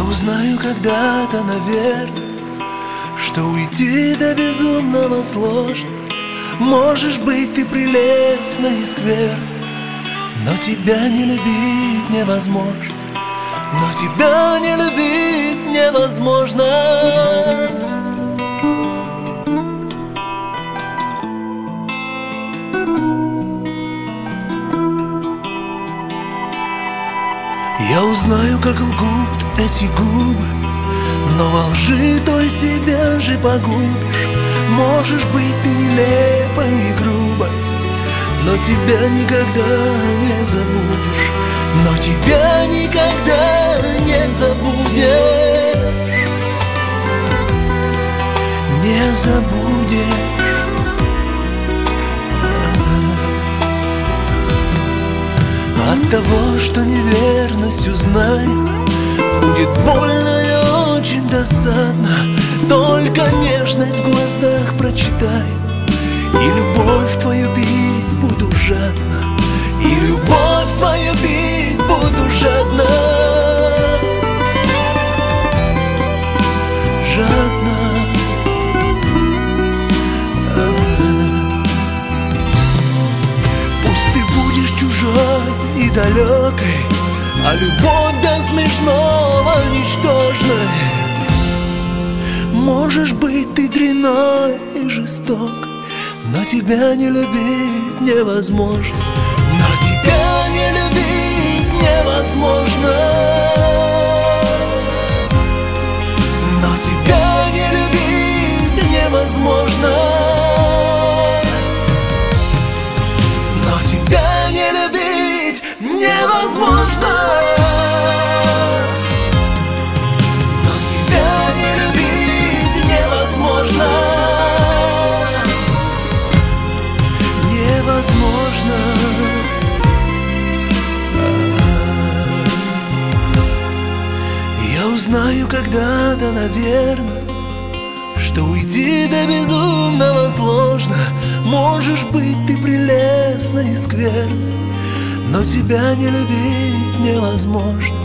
узнаю когда-то, наверное Что уйти до безумного сложно. Можешь быть ты прелестна и скверна Но тебя не любить невозможно. Но тебя не любить невозможно Я узнаю, как лгут эти губы Но во лжи той себя же погубишь. Можешь быть ты нелепой и грубой Но тебя никогда не забудешь. Но тебя никогда не забудешь. Не забудешь того, что неверность узнаю Будет больно далекой А любовь до смешного ничтожной. Можешь быть ты дряной и жестокой Но тебя не любить невозможно. Но тебя не любить невозможно Я узнаю когда-то, наверное что уйти до безумного сложно. Можешь быть ты прелестна и скверна Но тебя не любить невозможно.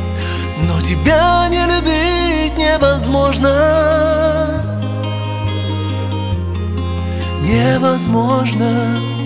Но тебя не любить невозможно. Невозможно